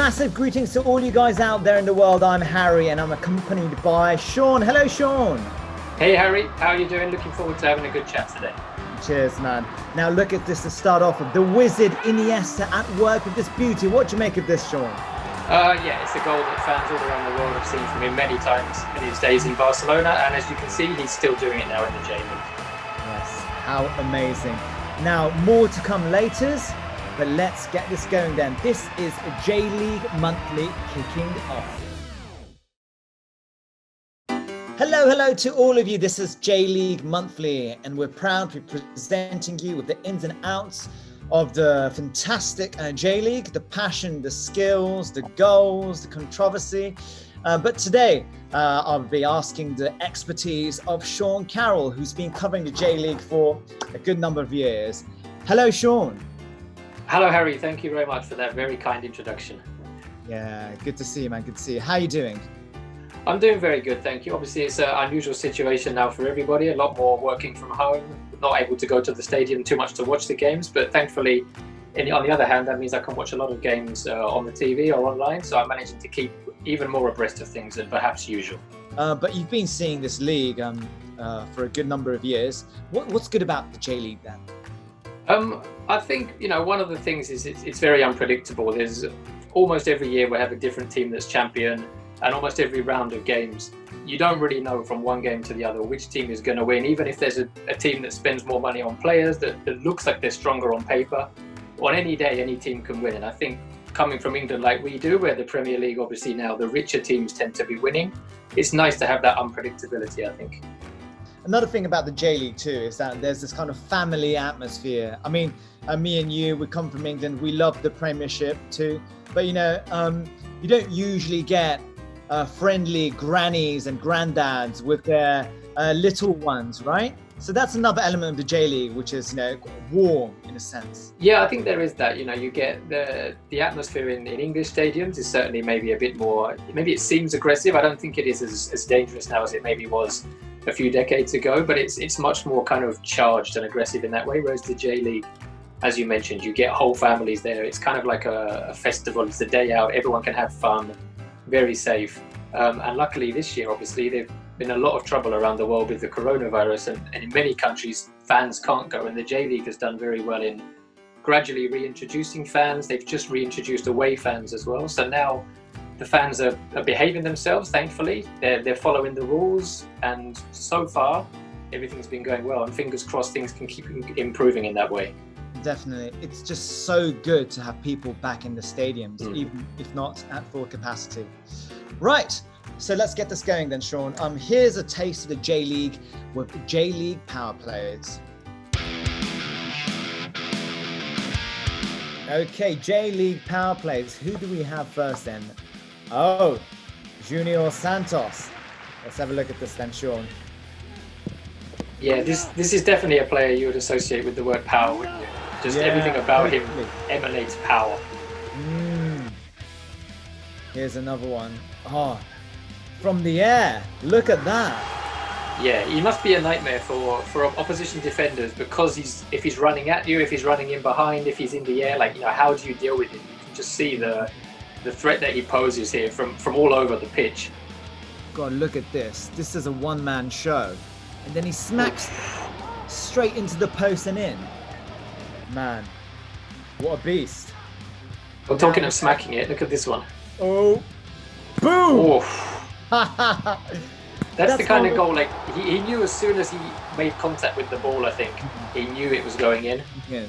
Massive greetings to all you guys out there in the world. I'm Harry and I'm accompanied by Sean. Hello, Sean. Hey, Harry. How are you doing? Looking forward to having a good chat today. Cheers, man. Now, look at this to start off with. The wizard Iniesta at work with this beauty. What do you make of this, Sean? Uh, yeah, it's a goal that fans all around the world have seen from him many times in his days in Barcelona, and as you can see, he's still doing it now in the J League. Yes, how amazing. Now, more to come later, but let's get this going then. This is J League Monthly kicking off. Hello, hello to all of you. This is J League Monthly, and we're proud to be presenting you with the ins and outs of the fantastic uh, J League, the passion, the skills, the goals, the controversy. Uh, but today, uh, I'll be asking the expertise of Sean Carroll, who's been covering the J League for a good number of years. Hello, Sean. Hello, Harry. Thank you very much for that very kind introduction. Yeah, good to see you, man. Good to see you. How are you doing? I'm doing very good, thank you. Obviously, it's an unusual situation now for everybody. A lot more working from home, not able to go to the stadium too much to watch the games. But thankfully, on the other hand, that means I can watch a lot of games uh, on the TV or online. So I'm managing to keep even more abreast of things than perhaps usual. Uh, but you've been seeing this league um, uh, for a good number of years. What, what's good about the J League then? Um, I think you know one of the things is it's, it's very unpredictable. There's almost every year we have a different team that's champion, and almost every round of games you don't really know from one game to the other which team is going to win. Even if there's a, a team that spends more money on players that, that looks like they're stronger on paper, on any day any team can win. And I think coming from England like we do, where the Premier League obviously now the richer teams tend to be winning, it's nice to have that unpredictability. I think. Another thing about the J League too is that there's this kind of family atmosphere. I mean, uh, me and you, we come from England. We love the Premiership too, but you know, um, you don't usually get uh, friendly grannies and granddads with their uh, little ones, right? So that's another element of the J League, which is you know warm in a sense. Yeah, I think there is that. You know, you get the the atmosphere in, in English stadiums is certainly maybe a bit more. Maybe it seems aggressive. I don't think it is as, as dangerous now as it maybe was a few decades ago, but it's it's much more kind of charged and aggressive in that way. Whereas the J League, as you mentioned, you get whole families there. It's kind of like a, a festival. It's a day out. Everyone can have fun. Very safe. Um, and luckily this year, obviously, there've been a lot of trouble around the world with the coronavirus, and, and in many countries, fans can't go. And the J League has done very well in gradually reintroducing fans. They've just reintroduced away fans as well. So now the fans are, are behaving themselves, thankfully. They're, they're following the rules, and so far, everything's been going well. And fingers crossed, things can keep improving in that way. Definitely. It's just so good to have people back in the stadiums, mm. even if not at full capacity. Right. So let's get this going then, Sean. Um, here's a taste of the J League with J League power plays. Okay, J League power plays. Who do we have first then? Oh, Junior Santos. Let's have a look at this then, Sean. Yeah, this this is definitely a player you would associate with the word power, wouldn't you? Just yeah, everything about him emanates power. Mm. Here's another one. Oh, from the air. Look at that. Yeah, he must be a nightmare for for opposition defenders because he's if he's running at you, if he's running in behind, if he's in the air, like you know, how do you deal with him? You can just see the the threat that he poses here from from all over the pitch. God, look at this. This is a one man show, and then he smacks straight into the post and in. Man, what a beast! Well, talking of smacking it, look at this one. Oh, boom! That's, That's, the kind of goal. Like he, he knew as soon as he made contact with the ball, I think he knew it was going in. Yeah.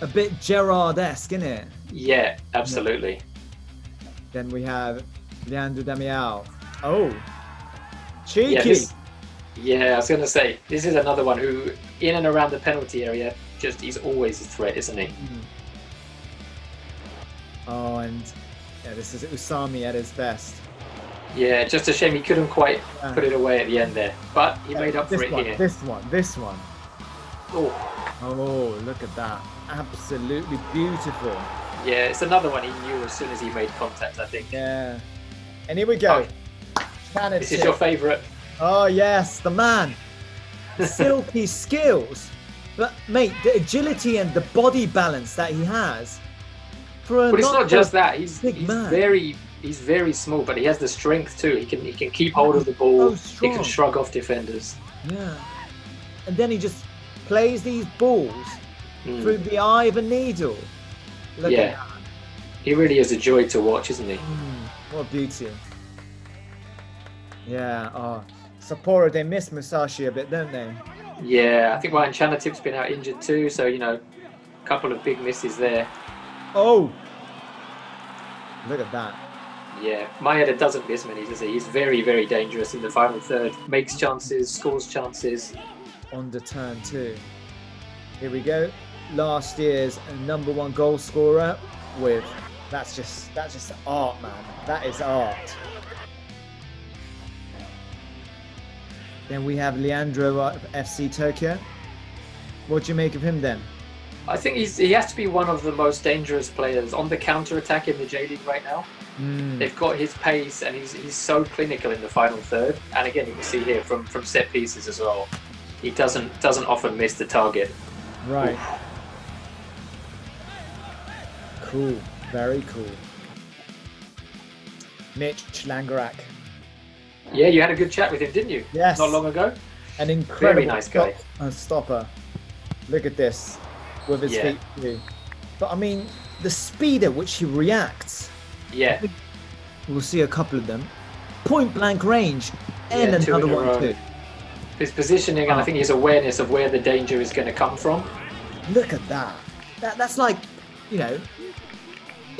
A bit Gerrard-esque, isn't it? Yeah, absolutely. Then we have Leandro Damiao. Oh, cheeky. Yeah, this, yeah, I was going to say this is another one who, in and around the penalty area, just he's always a threat, isn't he? Mm-hmm. Oh, and yeah, this is Usami at his best. Yeah, just a shame he couldn't quite uh, put it away at the end there, but he made up for it one, here. This one, this one. Oh. Oh, look at that! Absolutely beautiful. Yeah, it's another one he knew as soon as he made contact. I think. Yeah. And here we go. Oh. This is your favourite. Oh yes, the man. The silky skills, but mate, the agility and the body balance that he has. For a But it's not just that. He's, big he's man. very he's very small, but he has the strength too. He can he can keep hold of the ball. So he can shrug off defenders. Yeah. And then he just plays these balls Mm. through the eye of a needle. Look Yeah. He really is a joy to watch, isn't he? Mm, what a beauty. Yeah. Oh, Sapporo, they miss Musashi a bit, don't they? Yeah, I think Ryan Chanathip's been out injured too, so you know, a couple of big misses there. Oh. Look at that. Yeah, Maeda doesn't miss many, does he? He's very, very dangerous in the final third. Makes chances, scores chances. On the turn too. Here we go. Last year's number one goal scorer with that's just that's just art, man. That is art. Then we have Leandro of FC Tokyo. What do you make of him then? I think he's he has to be one of the most dangerous players on the counter attack in the J League right now. Mm, They've got his pace and he's he's so clinical in the final third. And again, you can see here from from set pieces as well. He doesn't doesn't often miss the target. right. Cool. Very cool. Mitch Langerak. Yeah, you had a good chat with him, didn't you? Yes. Not long ago. An incredible nice guy. uh, stopper. Look at this with his Yeah. feet too. But I mean, the speed at which he reacts. Yeah. We'll see a couple of them. Point blank range, and Yeah, another one row. too. His positioning and I think his awareness of where the danger is going to come from. Look at that. That that's like, you know,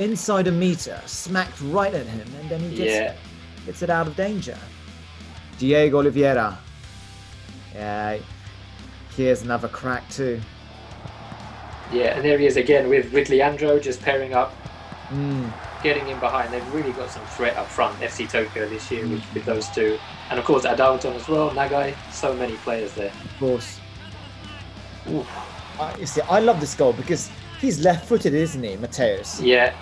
inside a meter, smacked right at him, and then he gets Yeah. gets it out of danger. Diego Oliveira. Yeah, here's another crack too. Yeah, and there he is again with, with Leandro just pairing up, Mm, getting in behind. They've really got some threat up front, FC Tokyo this year with, with those two. And of course, Adailton as well, Nagai, so many players there. of course. Oof. I, you see, I love this goal because he's left-footed, isn't he, Mateus? Yeah.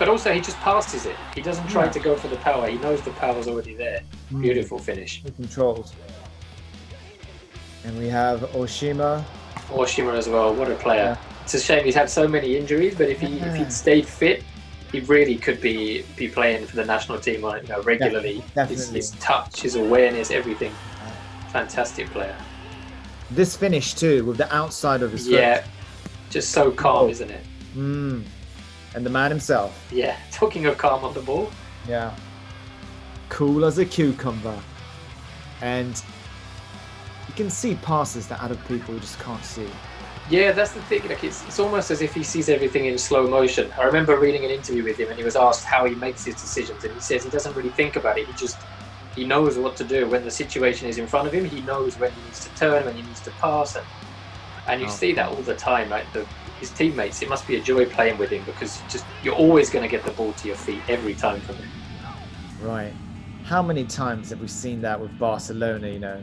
But also, he just passes it. He doesn't try Yeah. to go for the power. He knows the power's already there. Mm, Beautiful finish. Controlled. And we have Oshima. Oshima as well. What a player. It's a shame he's had so many injuries, but if he if he'd stayed fit, he really could be be playing for the national team you know, regularly. His, definitely. his touch, his awareness, everything. Fantastic player. This finish too, with the outside of his foot. Yeah. Just so calm, Oh. isn't it? Mm. And the man himself. Yeah. Talking of calm on the ball. Yeah. Cool as a cucumber. And you can see passes that other people just can't see. Yeah, that's the thing. Like it's, it's almost as if he sees everything in slow motion. I remember reading an interview with him, and he was asked how he makes his decisions, and he says he doesn't really think about it. He just he knows what to do when the situation is in front of him. He knows when he needs to turn, when he needs to pass, and and you Oh. see that all the time. Right, the, his teammates. It must be a joy playing with him because just you're always going to get the ball to your feet every time from him. Right. How many times have we seen that with Barcelona, you know?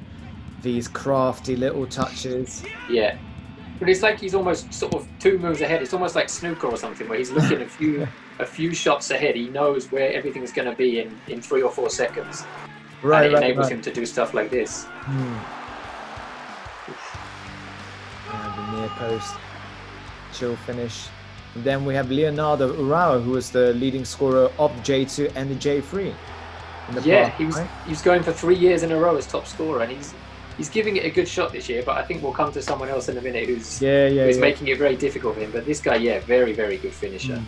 These crafty little touches. Yeah. But it's like he's almost sort of two moves ahead. It's almost like snooker or something, where he's looking a few a few shots ahead. He knows where everything's going to be in, in three or four seconds, Right, and it right, enables right. him to do stuff like this. Hmm. Near post. Chill finish. And then we have Leonardo Urawa, who was the leading scorer of the J2 and the J3. in the Yeah, past, he was right? he was going for three years in a row as top scorer, and he's he's giving it a good shot this year. But I think we'll come to someone else in a minute who's Yeah, yeah, who's yeah. making it very difficult for him. But this guy, yeah, very very good finisher. Mm.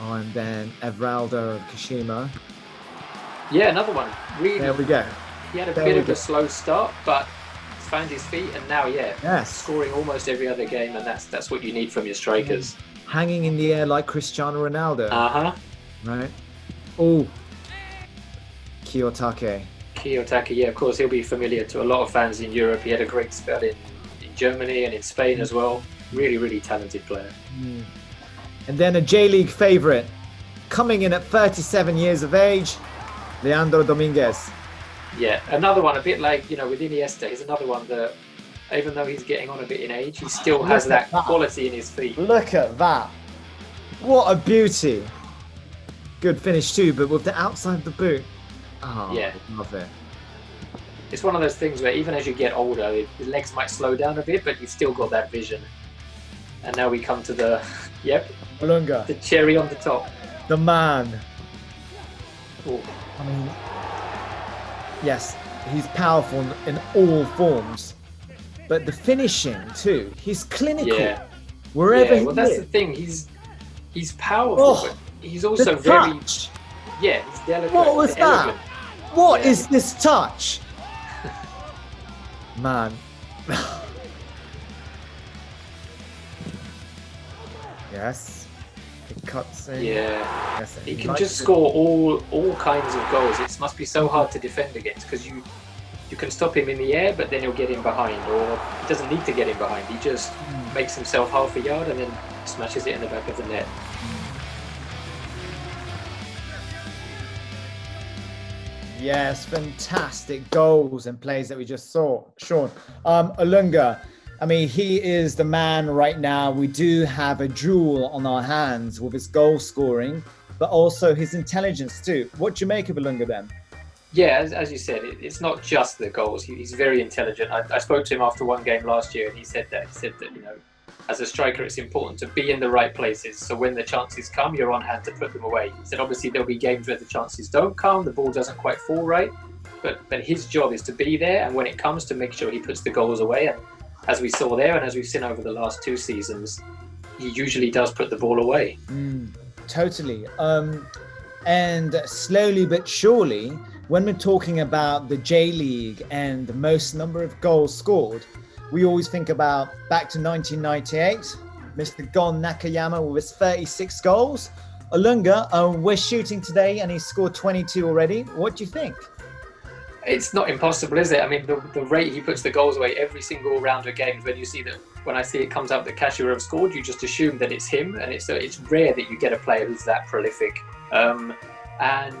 Oh, and then Everaldo Kashima. Yeah, another one. Really, There we go. he had a there bit of go. a slow start, but found his feet, and now yeah, Yes. scoring almost every other game, and that's that's what you need from your strikers. Hanging in the air like Cristiano Ronaldo. Uh huh. right? Oh. Kiyotake. Kiyotaki, yeah, of course, he'll be familiar to a lot of fans in Europe. He had a great spell in, in Germany and in Spain as well. Really, really talented player. Mm. And then a J League favourite, coming in at 37 years of age, Leandro Dominguez. Yeah, another one, a bit like, you know, with Iniesta, he's another one that, even though he's getting on a bit in age, he still has that that. quality in his feet. Look at that. What a beauty. Good finish too, but with the outside of the boot. Oh, Yeah. love it. It's one of those things where even as you get older, the legs might slow down a bit, but you've still got that vision. And now we come to the, yep, Olunga, the cherry on the top. the man. Ooh. I mean, yes, he's powerful in all forms, but the finishing too. He's clinical Yeah. wherever yeah, he well, that's is. the thing. He's he's powerful, Oh, but he's also the very touch. yeah. He's delicate. What was that? elegant. What Yeah. is this touch? Man. yes. It cuts in. Yeah, Yes, he can just it. score all all kinds of goals. It must be so hard to defend against because you you can stop him in the air, but then you'll get him behind, or he doesn't need to get him behind. He just Mm. makes himself half a yard and then smashes it in the back of the net. Yes, fantastic goals and plays that we just saw. Sean, um, Olunga, I mean, he is the man right now. We do have a jewel on our hands with his goal scoring, but also his intelligence too. What do you make of Olunga then? Yeah, as, as you said, it, it's not just the goals. He, he's very intelligent. I, I spoke to him after one game last year, and he said that he said that you know, as a striker, it's important to be in the right places. So when the chances come, you're on hand to put them away. He said obviously there'll be games where the chances don't come, the ball doesn't quite fall right, but but his job is to be there, and when it comes, to make sure he puts the goals away. And as we saw there, and as we've seen over the last two seasons, he usually does put the ball away. Mm, totally. Um, and slowly but surely, when we're talking about the J League and the most number of goals scored, we always think about back to 1998, Mr. Gon Nakayama with his 36 goals. Olunga, uh, we're shooting today and he scored 22 already. What do you think? It's not impossible, is it? I mean, the, the rate he puts the goals away every single round of games. When you see that, when I see it comes out that Kashirov scored, you just assume that it's him, and it's it's rare that you get a player who's that prolific. Um, and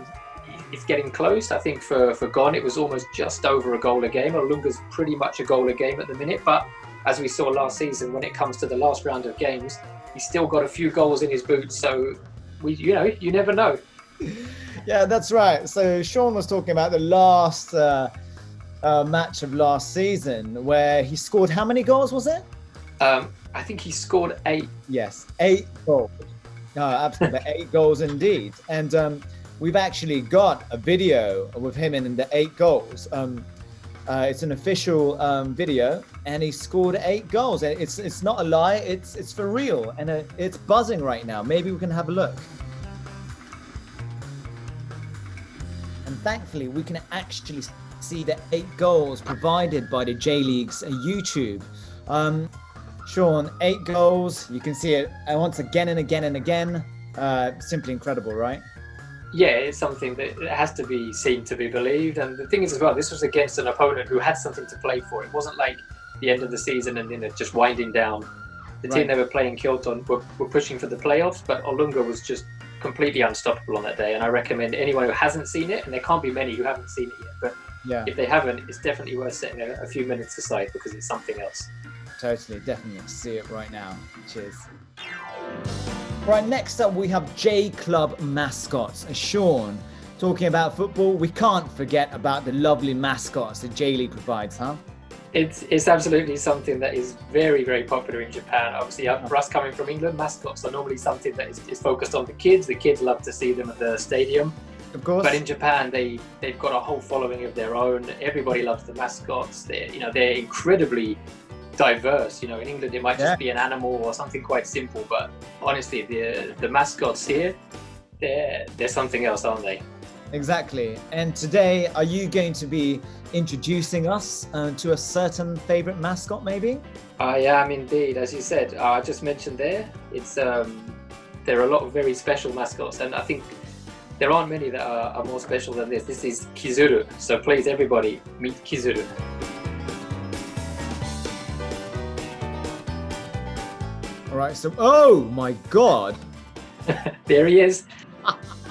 it's getting close. I think for for Gon, it was almost just over a goal a game. Olunga's pretty much a goal a game at the minute, but as we saw last season, when it comes to the last round of games, he's still got a few goals in his boots. So we, you know, you never know. Yeah, that's right. So Sean was talking about the last uh, uh, match of last season where he scored how many goals was it? Um, I think he scored eight. Yes, eight goals. No, absolutely, eight goals indeed. And um, we've actually got a video with him in the eight goals. Um, uh, it's an official um, video, and he scored eight goals. And It's it's not a lie. It's it's for real, and uh, it's buzzing right now. Maybe we can have a look. Thankfully, we can actually see the eight goals provided by the J League's uh, YouTube. Um, Sean, eight goals. You can see it uh, once again and again and again. Uh, simply incredible, right? yeah, it's something that it has to be seen to be believed. And the thing is, as well, this was against an opponent who had something to play for. It wasn't like the end of the season and you know just winding down. The Right. team they were playing, Kyoto, were, were pushing for the playoffs, but Olunga was just completely unstoppable on that day. And I recommend anyone who hasn't seen it, and there can't be many who haven't seen it yet, but Yeah, if they haven't, it's definitely worth setting a, a few minutes aside because it's something else. totally, definitely. See it right now. Cheers. Right, next up we have J Club mascots. And Sean, talking about football, we can't forget about the lovely mascots that J League provides, huh? It's, it's absolutely something that is very, very popular in Japan. Obviously, uh, for us coming from England, mascots are normally something that is, is focused on the kids. The kids love to see them at the stadium. Of course. But in Japan, they they've got a whole following of their own. Everybody loves the mascots. They're you know they're incredibly diverse. You know, in England it might just Yeah. be an animal or something quite simple, but honestly, the the mascots here, they're they're something else, aren't they? Exactly. And today, are you going to be introducing us uh, to a certain favorite mascot, maybe? I am indeed, as you said. Uh, I just mentioned there. It's um, there are a lot of very special mascots, and I think there aren't many that are, are more special than this. This is Kizuru. So please, everybody, meet Kizuru. All right. So, oh my God. There he is.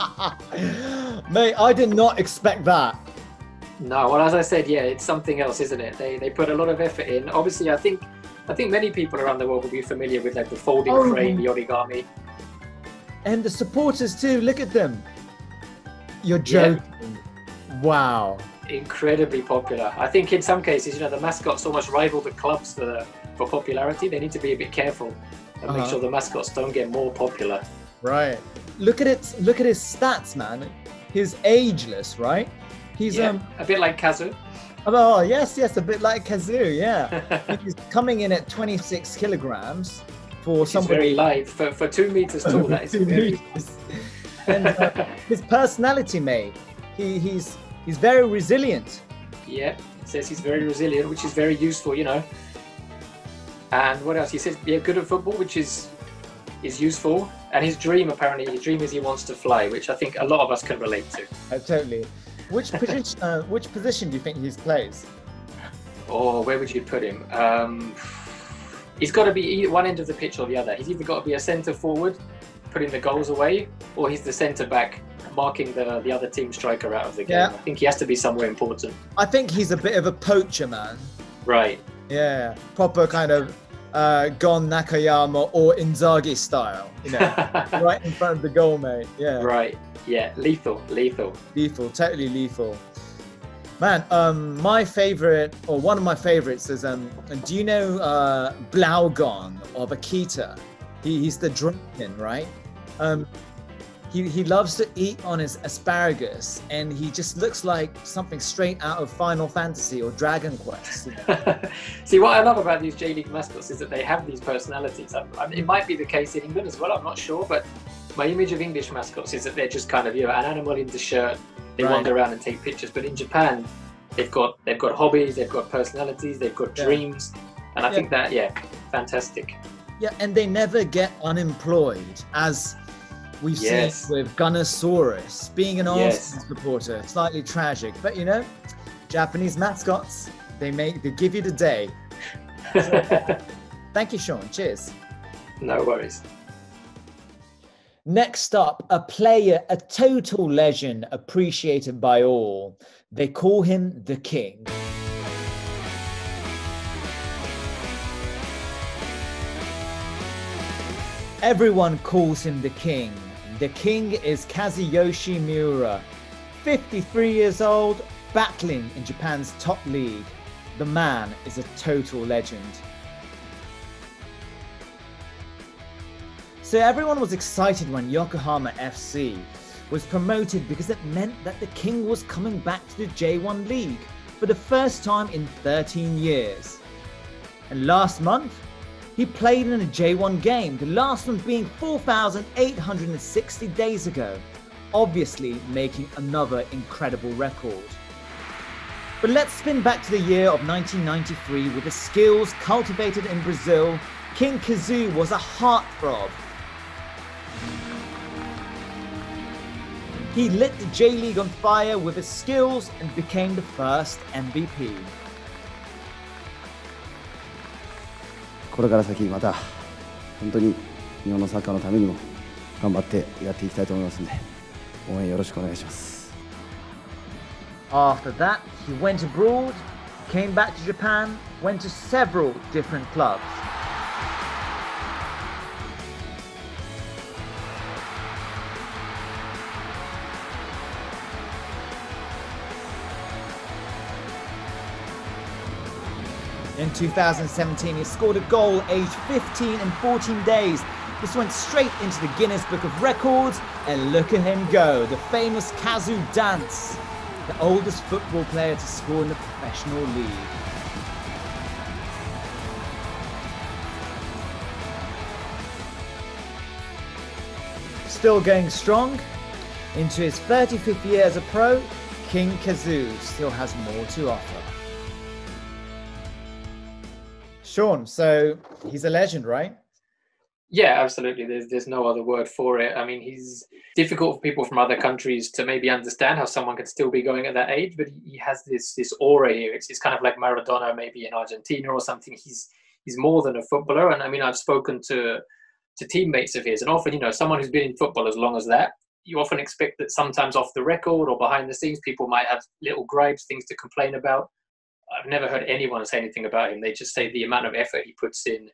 Mate, I did not expect that. No, well, as I said, yeah, it's something else, isn't it? They they put a lot of effort in. Obviously, I think I think many people around the world will be familiar with like the folding Oh. crane, the origami. And the supporters too. Look at them. You're Yeah. Wow. Incredibly popular. I think in some cases, you know, the mascots almost rival the clubs for for popularity. They need to be a bit careful. and uh-huh. make sure the mascots don't get more popular. Right. Look at it. Look at his stats, man. He's ageless, right? He's yeah, um a bit like Kazu. Oh yes, yes, a bit like Kazu. Yeah, he's coming in at 26 kilograms for Which somebody very light for, for two meters tall. that is very... and uh, his personality, mate. He he's he's very resilient. Yeah, it says he's very resilient, which is very useful, you know. And what else? He says, yeah, good at football, which is is useful. And his dream, apparently, his dream is he wants to fly, which I think a lot of us can relate to. Uh, totally. Which position? uh, which position do you think he plays? Or oh, where would you put him? Um, he's got to be one end of the pitch or the other. He's either got to be a centre forward, putting the goals away, or he's the centre back, marking the the other team striker out of the game. Yeah. I think he has to be somewhere important. I think he's a bit of a poacher, man. Right. Yeah, proper kind of uh, Gon Nakayama or Inzaghi style, you know, right in front of the goal, mate. Yeah. Right. Yeah. Lethal. Lethal. Lethal. Totally lethal. Man, um, my favorite, or one of my favorites is, um, do you know uh, Blaugon of Akita? He, he's the dragon, right? Um, he, he loves to eat on his asparagus and he just looks like something straight out of Final Fantasy or Dragon Quest. See, what I love about these J League mascots is that they have these personalities. I, I, it might be the case in England as well, I'm not sure, but my image of English mascots is that they're just kind of, you know, an animal in the shirt, they right. wander around and take pictures. But in Japan, they've got they've got hobbies, they've got personalities, they've got yeah. dreams. And I yeah. think that, yeah, fantastic. Yeah, and they never get unemployed as We've yes. seen with Gunnersaurus being an yes. Arsenal supporter, slightly tragic, but you know, Japanese mascots, they make they give you the day. thank you, Sean. Cheers. No worries. Next up, a player, a total legend, appreciated by all. They call him the King. Everyone calls him the King. The king is Kazuyoshi Miura, 53 years old, battling in Japan's top league. The man is a total legend. So everyone was excited when Yokohama FC was promoted because it meant that the king was coming back to the J1 League for the first time in 13 years. And last month, he played in a J1 game, the last one being 4,860 days ago, obviously making another incredible record. But let's spin back to the year of 1993 with the skills cultivated in Brazil. King Kazu was a heartthrob. He lit the J League on fire with his skills and became the first MVP. これから先また本当に日本のサッカーのためにも頑張ってやっていきたいと思いますので応援よろしくお願いします After that, he went abroad, came back to Japan, went to several different clubs. In 2017, he scored a goal aged 15 and 14 days. This went straight into the Guinness Book of Records, and look at him go, the famous Kazu dance, the oldest football player to score in the professional league. Still going strong, into his 35th year as a pro, King Kazu still has more to offer. Sean, so he's a legend, right? Yeah, absolutely. There's there's no other word for it. I mean, he's difficult for people from other countries to maybe understand how someone can still be going at that age, but he has this this aura here. It's, it's kind of like Maradona, maybe in Argentina or something. He's he's more than a footballer, and I mean, I've spoken to to teammates of his, and often, you know, someone who's been in football as long as that, you often expect that sometimes off the record or behind the scenes, people might have little gripes, things to complain about. I've never heard anyone say anything about him. They just say the amount of effort he puts in,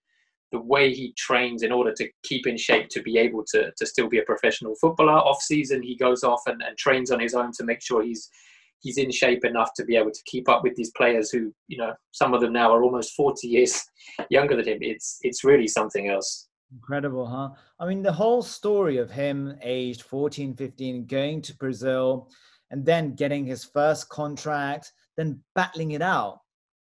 the way he trains in order to keep in shape to be able to, to still be a professional footballer. Off season, he goes off and, and trains on his own to make sure he's he's in shape enough to be able to keep up with these players who, you know, some of them now are almost 40 years younger than him. It's it's really something else. Incredible, huh? I mean, the whole story of him aged 14, 15, going to Brazil and then getting his first contract, then battling it out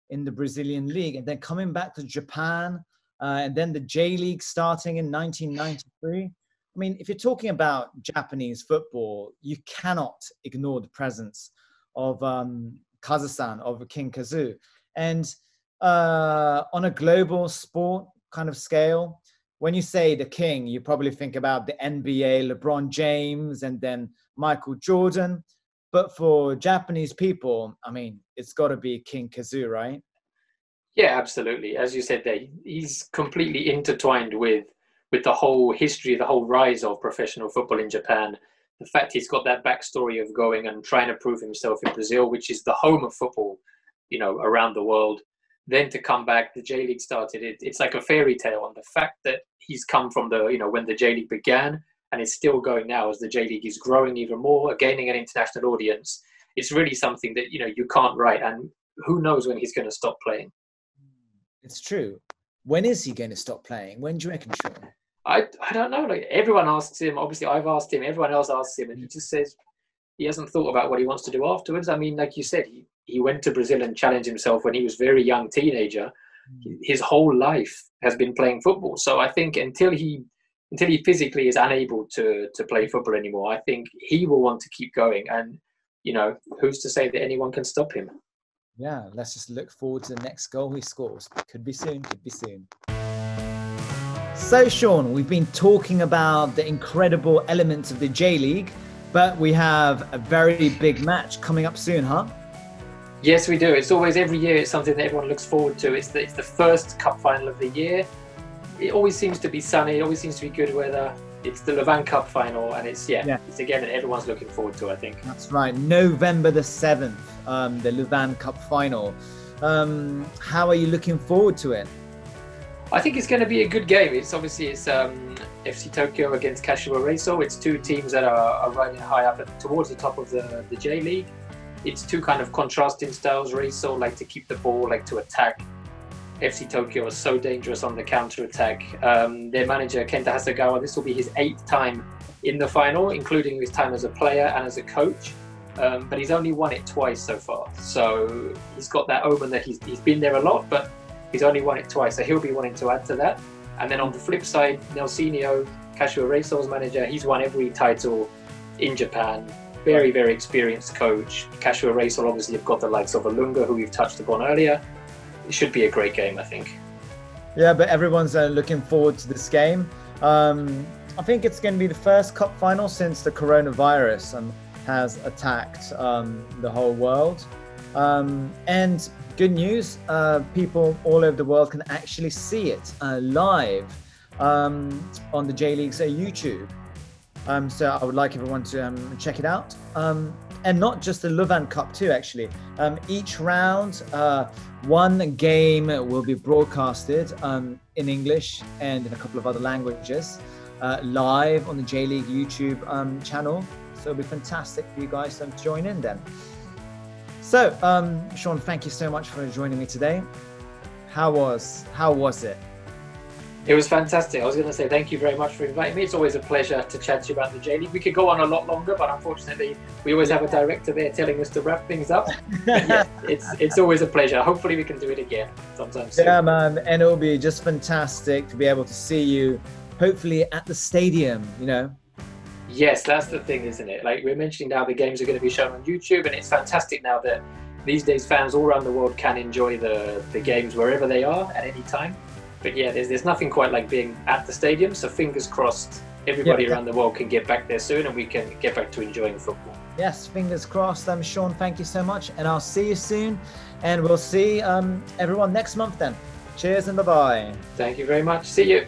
in the Brazilian league, and then coming back to Japan, uh, and then the J League starting in 1993. I mean, if you're talking about Japanese football, you cannot ignore the presence of um, Kazusan, of King Kazu. And uh, on a global sport kind of scale, when you say the king, you probably think about the NBA, LeBron James, and then Michael Jordan. But for Japanese people, I mean, it's got to be King Kazu, right? Yeah, absolutely. As you said, there he's completely intertwined with with the whole history, the whole rise of professional football in Japan. The fact he's got that backstory of going and trying to prove himself in Brazil, which is the home of football, you know, around the world then to come back, the J League started. It, it's like a fairy tale, and the fact that he's come from the you know when the J League began and is still going now as the J League is growing even more, gaining an international audience. It's really something that you know you can't write, and who knows when he's going to stop playing. It's true. When is he going to stop playing? When do you reckon, Sean? I, I don't know. Like everyone asks him. Obviously, I've asked him. Everyone else asks him, and he just says he hasn't thought about what he wants to do afterwards. I mean, like you said, he, he went to Brazil and challenged himself when he was very young teenager. Mm. His whole life has been playing football. So I think until he until he physically is unable to to play football anymore, I think he will want to keep going. And you know, who's to say that anyone can stop him? Yeah, let's just look forward to the next goal he scores. Could be soon. Could be soon. So, Sean, we've been talking about the incredible elements of the J League, but we have a very big match coming up soon, huh? Yes, we do. It's always every year. It's something that everyone looks forward to. It's the, it's the first cup final of the year. It always seems to be sunny. It always seems to be good weather. It's the Levain Cup final, and it's yeah, yeah. it's again that everyone's looking forward to. I think that's right. November the seventh, um, the Levain Cup final. Um, how are you looking forward to it? I think it's going to be a good game. It's obviously it's um, FC Tokyo against Kashiwa Reysol. It's two teams that are, are riding high up at, towards the top of the, the J League it's two kind of contrasting styles. Reysol like to keep the ball, like to attack. FC Tokyo is so dangerous on the counter attack. Um, their manager Kenta Hasegawa, this will be his eighth time in the final, including his time as a player and as a coach. Um, but he's only won it twice so far. So he's got that omen that he's, he's been there a lot, but he's only won it twice. So he'll be wanting to add to that. And then on the flip side, Nelsinho, Kashiwa Reysol's manager, he's won every title in Japan very, very experienced coach. Kashiwa Reysol obviously have got the likes of Olunga, who we've touched upon earlier. It should be a great game, I think. Yeah, but everyone's uh, looking forward to this game. Um, I think it's going to be the first cup final since the coronavirus um, has attacked um, the whole world. Um, and good news, uh, people all over the world can actually see it uh, live um, on the J League's uh, YouTube. Um, so I would like everyone to check it out. Um, and not just the Levain Cup too, actually. Um, each round, uh, one game will be broadcasted um, in English and in a couple of other languages uh, live on the J League YouTube um, channel. So it'll be fantastic for you guys to join in then. So, Sean, thank you so much for joining me today. How was how was it? It was fantastic. I was going to say thank you very much for inviting me. It's always a pleasure to chat to you about the J League. We could go on a lot longer, but unfortunately, we always have a director there telling us to wrap things up. yeah, it's it's always a pleasure. Hopefully, we can do it again sometime soon. Yeah, man, and it'll be just fantastic to be able to see you, hopefully at the stadium. You know. Yes, that's the thing, isn't it? Like we're mentioning now, the games are going to be shown on YouTube, and it's fantastic now that these days fans all around the world can enjoy the the games wherever they are at any time but yeah, there's, there's nothing quite like being at the stadium. So fingers crossed, everybody yeah. around the world can get back there soon and we can get back to enjoying football. Yes, fingers crossed. I'm um, Sean. Thank you so much, and I'll see you soon. And we'll see um, everyone next month then. Cheers and bye bye. Thank you very much. See you.